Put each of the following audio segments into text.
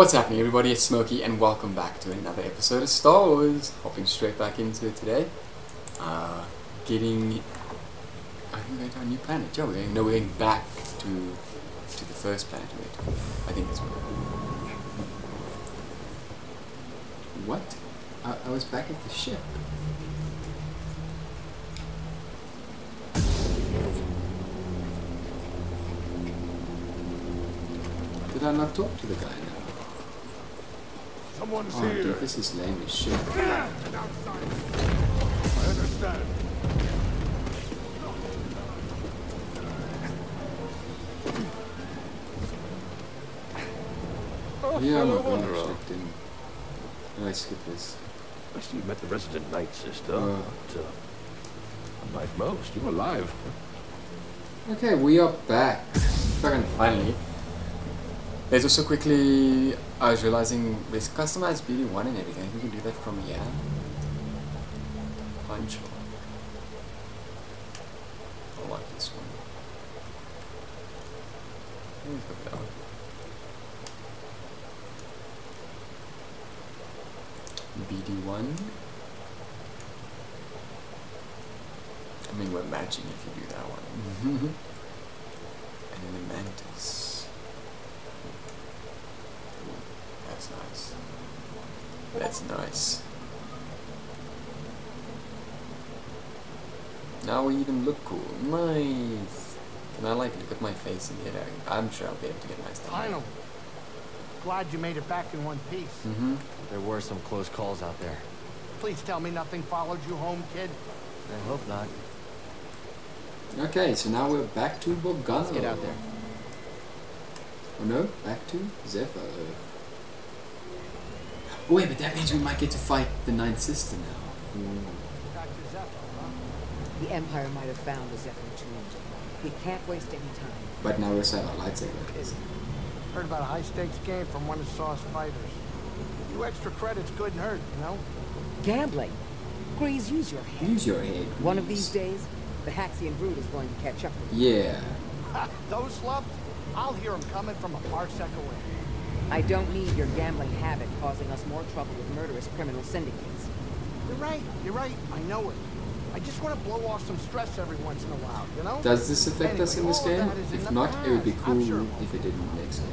What's happening everybody, it's Smokey and welcome back to another episode of Star Wars. Hopping straight back into it today. Uh, getting... I think we're going to our new planet. Yeah, we're going, no, we're going back to to the first planet. I think that's what What? I, I was back at the ship. Did I not talk to the guy now? Someone's Oh, here. dude, this is lame as shit. I understand. Oh, Yeah, my fellow wanderer. gosh, that didn't... Did I skip this? I see you met the resident night sister. Uh. but, uh, unlike most, you're alive. Okay, we are back. Fucking finally. There's also quickly, I was realizing there's customized BD1 and everything. I think we can do that from here. Punch. I like this one. Let Where's the bell? BD1. I mean, we're matching if you do that one. Mm-hmm. and then the mantis. Ooh, that's nice. That's nice. Now we even look cool. Nice. Can I like look at my face and get out? I'm sure I'll be able to get my stuff. Finally. Glad you made it back in one piece. Mm-hmm. There were some close calls out there. Please tell me nothing followed you home, kid. I hope not. Okay, so now we're back to Bogano. Let's get out there. Oh no, back to Zeffo. Oh, wait, but that means we might get to fight the Ninth Sister now. Back to Zeffo, huh? The Empire might have found the Zeffo tombs. We can't waste any time. But now we also have our lightsaber. Heard about a high-stakes game from one of Saw's fighters. A few extra credits couldn't hurt, you know? Gambling. Greez, use your head. Use your head. One of these days, the Haxion brood is going to catch up with Yeah. Those slubs? I'll hear them coming from a parsec away. You. I don't need your gambling habit causing us more trouble with murderous criminal syndicates. You're right, you're right. I know it. I just want to blow off some stress every once in a while, you know? Does this affect us in this game? that is in If the not, it would be cool I'm sure. if it didn't next game.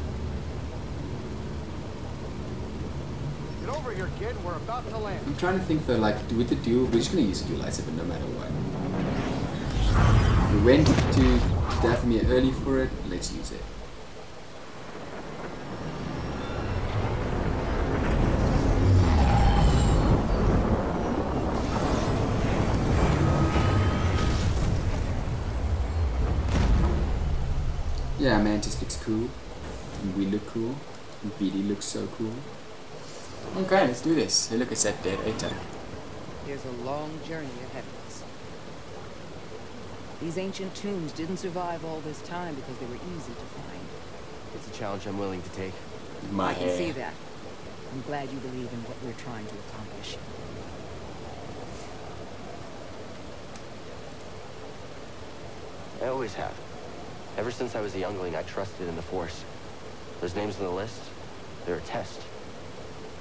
Get over here, kid. We're about to land. I'm trying to think though, like do with the dual, we're just gonna use the dual lightsaber no matter what. We went to Dathomir early for it, let's use it. Yeah, Mantis looks cool. And we look cool. And BD looks so cool. Okay, let's do this. Hey, look, it's that dead Eta. There's a long journey ahead of us. These ancient tombs didn't survive all this time because they were easy to find. It's a challenge I'm willing to take. My I can see that. I'm glad you believe in what we're trying to accomplish. I always have. Ever since I was a youngling, I trusted in the Force. Those names on the list, they're a test.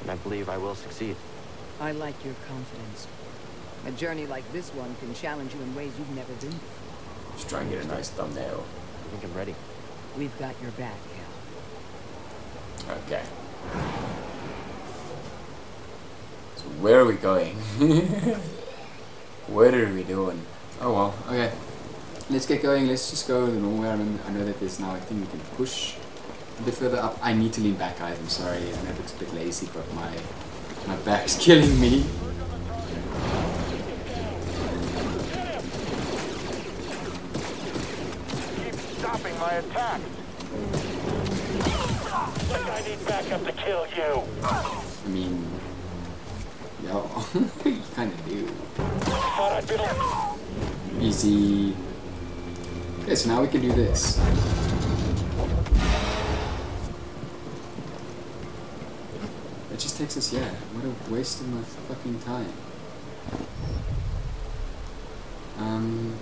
And I believe I will succeed. I like your confidence. A journey like this one can challenge you in ways you've never been before. Just try and get a nice thumbnail. I think I'm ready. We've got your back, Cal. Okay. So where are we going? what are we doing? Oh well, okay. Let's get going. Let's just go the normal way. I, know that there's now a thing we can push a bit further up. I need to lean back, guys. I'm sorry. I know it's a bit lazy, but my my back's killing me. Stopping my attacks. Like I need backup to kill you. I mean, yo, you kind of do. Thought I'd be like, Easy. Okay, so now we can do this. It just takes us, yeah. What a waste of my fucking time. Um,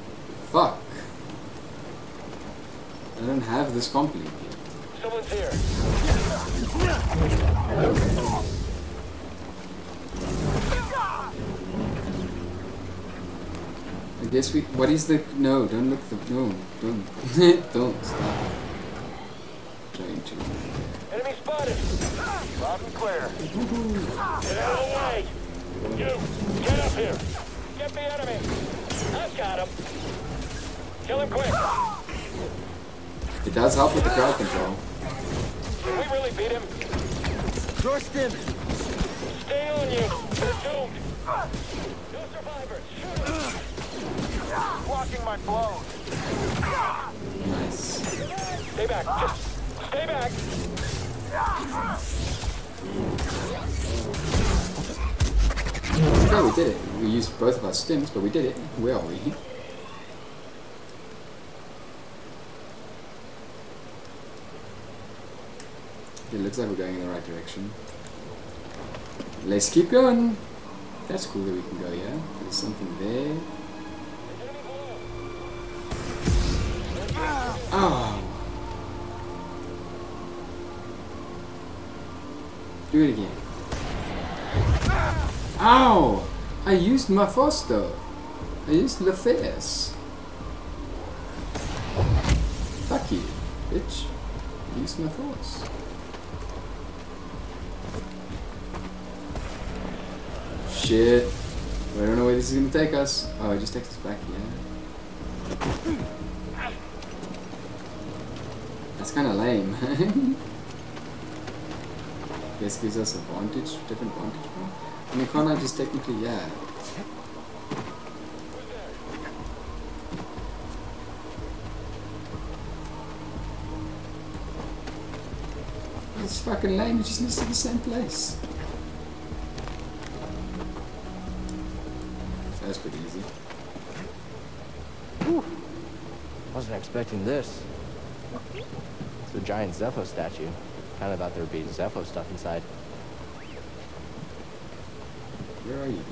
fuck. I don't have this yet. someone's here. I guess we. What is the. No, don't look the. No, don't. don't stop. Trying to. Enemy spotted. Loud and clear. Get out of the way. You, get up here. Get the enemy. I've got him. Kill him quick. It does help with the crowd control. Can we really beat him? Your stim. Stay on you. They're doomed. No survivors. Shoot 'em. Blocking my blows. Nice. Stay back. Just stay back. Okay, we did it. We used both of our stims, but we did it. Where are we? It looks like we're going in the right direction. Let's keep going. That's cool that we can go, yeah? There's something there. Oh. Do it again. Ow! I used my Foster. I used LaFierce. Fuck you, bitch. I used my force. Shit. I don't know where this is gonna take us. Oh, it just takes us back, yeah. That's kinda lame. this gives us a vantage, different vantage point. I mean, can't I just technically, yeah. It's fucking lame, it just needs to the same place. That's pretty easy. I wasn't expecting this. Giant Zeffo statue. Kinda thought there'd be Zeffo stuff inside. Where are you?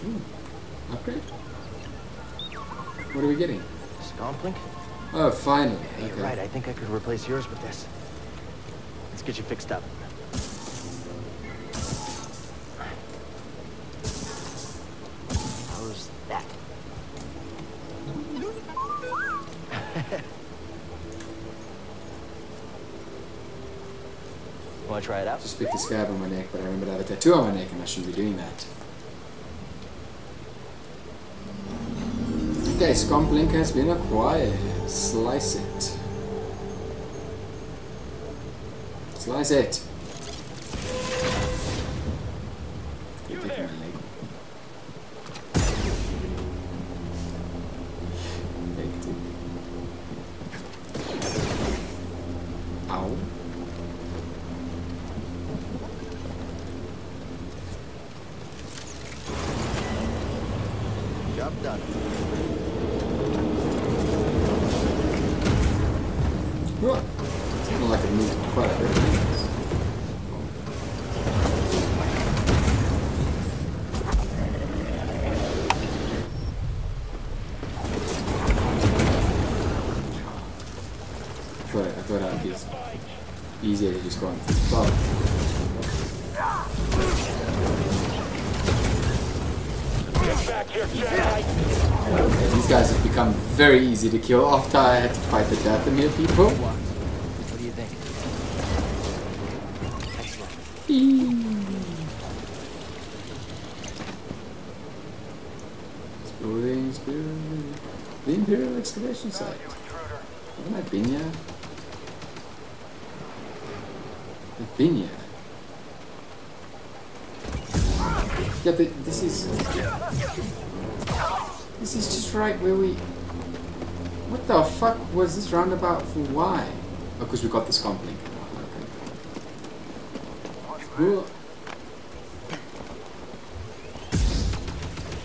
Hmm. Ooh, upgrade? What are we getting? scomp link? Oh, finally. Hey, you're Okay. right. I think I could replace yours with this. Let's get you fixed up. Want to try it out? Just picked a scab on my neck, but I remembered I have a tattoo on my neck and I shouldn't be doing that. Okay, Scomp Link has been acquired. Slice it. Slice it. You there. my leg. Hectic. Ow. Thought, I'd be easier to just go on top. Okay, these guys have become very easy to kill after I had to fight the Dathomir people. What do you think? The Imperial excavation site. Haven't I been here? I've been here. Yeah, but this is... This is just right where we... What the fuck was this roundabout for? Why? Oh, because we got this comp link. Okay. Cool.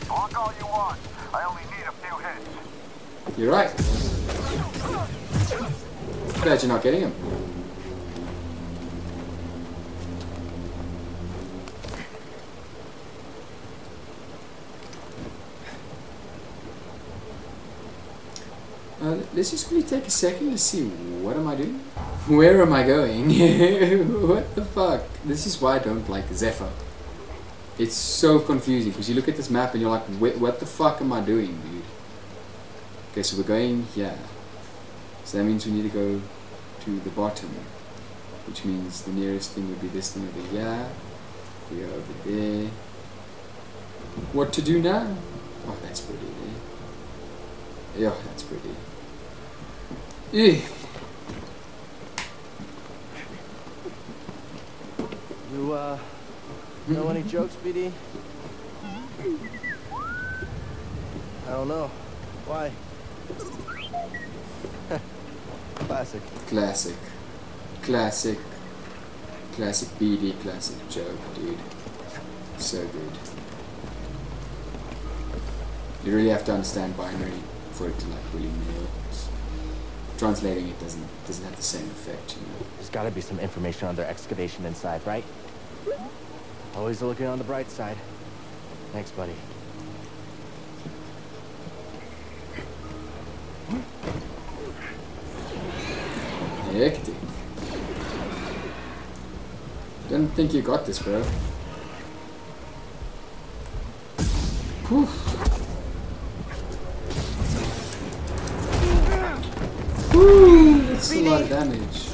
Talk all you want. I only need a few hits. You're right. Glad you're not getting him. Uh, let's just quickly take a second to see what am I doing? Where am I going? what the fuck? This is why I don't like Zeffo. It's so confusing because you look at this map and you're like, what the fuck am I doing, dude? Okay, so we're going here. So that means we need to go to the bottom. Which means the nearest thing would be this thing over here. We are over there. What to do now? Oh, that's pretty. Yeah, that's pretty. Eh. You, uh, know any jokes, BD? I don't know. Why? Classic. Classic. Classic. Classic BD, classic joke, dude. So good. You really have to understand binary for it to like really nail it. Translating it doesn't doesn't have the same effect, you know. There's gotta be some information on their excavation inside, right? Always looking on the bright side. Thanks, buddy. Hectic. Don't think you got this, bro. Whew. Woo! That's a lot of damage.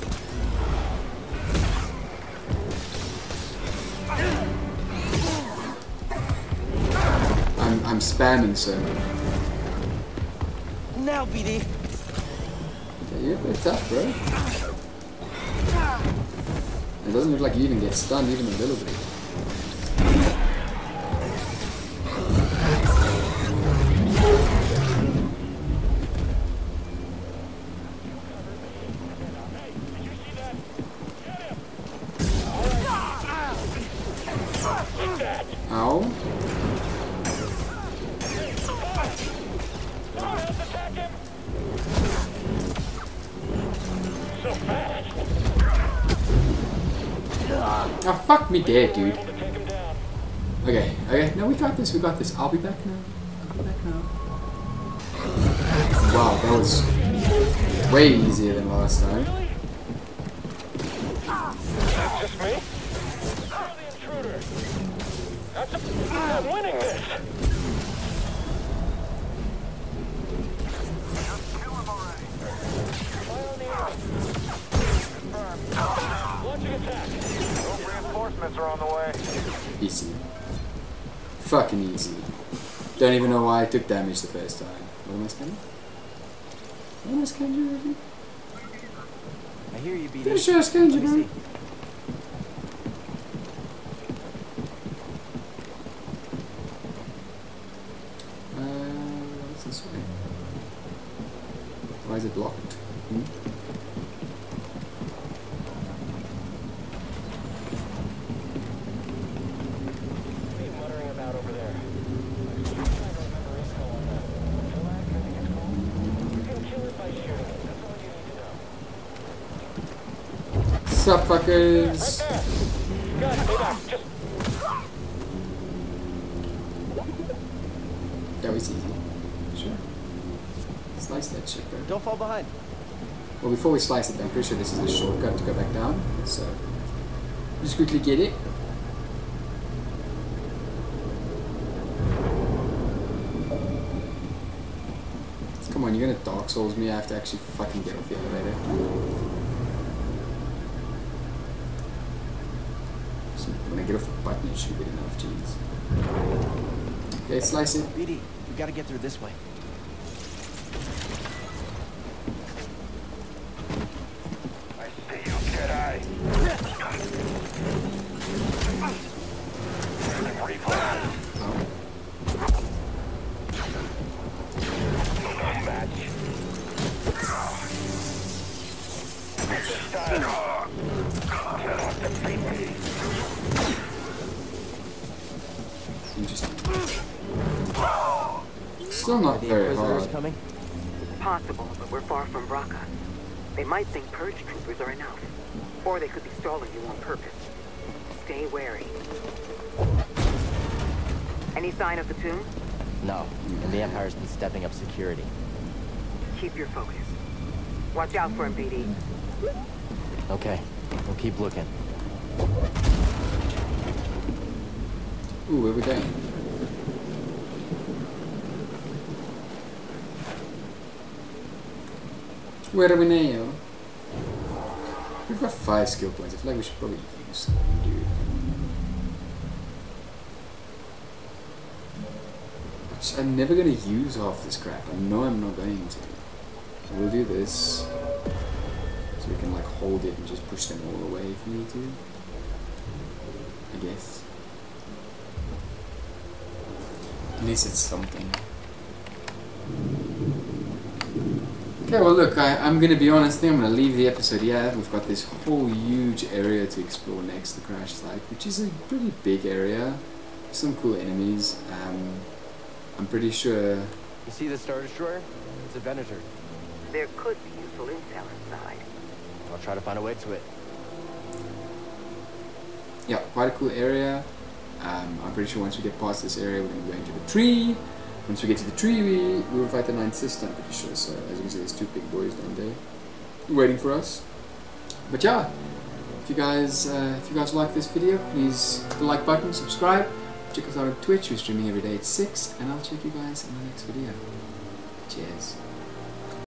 I'm I'm spamming so. Now, BD. You're a bit tough, bro. It doesn't look like you even get stunned even a little bit. Dead, dude. Okay, okay, no, we got this, we got this. I'll be back now. I'll be back now. Wow, that was way easier than last time. That's just me? You're the intruder. That's a... I'm winning this. Launching attack. Those reinforcements are on the way. Easy. Fucking easy. Don't even know why I took damage the first time. What am I scanning? What am I scanning already? I hear you, BD. Pretty sure I scanned you, Let me bro. see. Uh, what's this way? Why is it blocked? Hmm? What are you muttering about over there? I remember info on that. Philax, I think it's called. You can kill it by shooting it. That's all you need know. Sup, fuckers? There. Good. Stay back. That was easy. Sure. Slice that shit, bro. Don't fall behind. Well, before we slice it, I'm pretty sure this is the shortcut to go back down. So, just quickly get it. Come on, you're gonna Dark Souls me. I have to actually fucking get off the elevator. So when I get off button, it should be good enough. Jeez. Okay, slice it. BD, we gotta get through this way. I see you, Jedi. Reflex. Oh. Match. This Still not The very Inquisitors hard. coming? Possible, but we're far from Raqqa. They might think purge troopers are enough. Or they could be stalling you on purpose. Stay wary. Any sign of the tomb? No, and the Empire's been stepping up security. Keep your focus. Watch out for him, BD. Okay, we'll keep looking. Ooh, where we going? Where are we now? We've got five skill points. I feel like we should probably use dude. I'm never gonna use half this crap. I know I'm not going to. We'll do this. So we can like hold it and just push them all away if we need to. I guess. At least it's something. Okay, well look, I, I'm gonna be honest, I think I'm gonna leave the episode here. We've got this whole huge area to explore next, the crash site, which is a pretty big area. Some cool enemies. Um, I'm pretty sure You see the Star Destroyer? It's a Venator. There could be useful intel inside. I'll try to find a way to it. yeah, quite a cool area. Um, I'm pretty sure once we get past this area, we're going to go into the tree. Once we get to the tree, we will fight the ninth sister. I'm pretty sure. So as you can see, there's two big boys down there waiting for us. But yeah, if you guys uh, if you guys like this video, please hit the like button, subscribe, check us out on Twitch. We're streaming every day at six, and I'll check you guys in the next video. Cheers.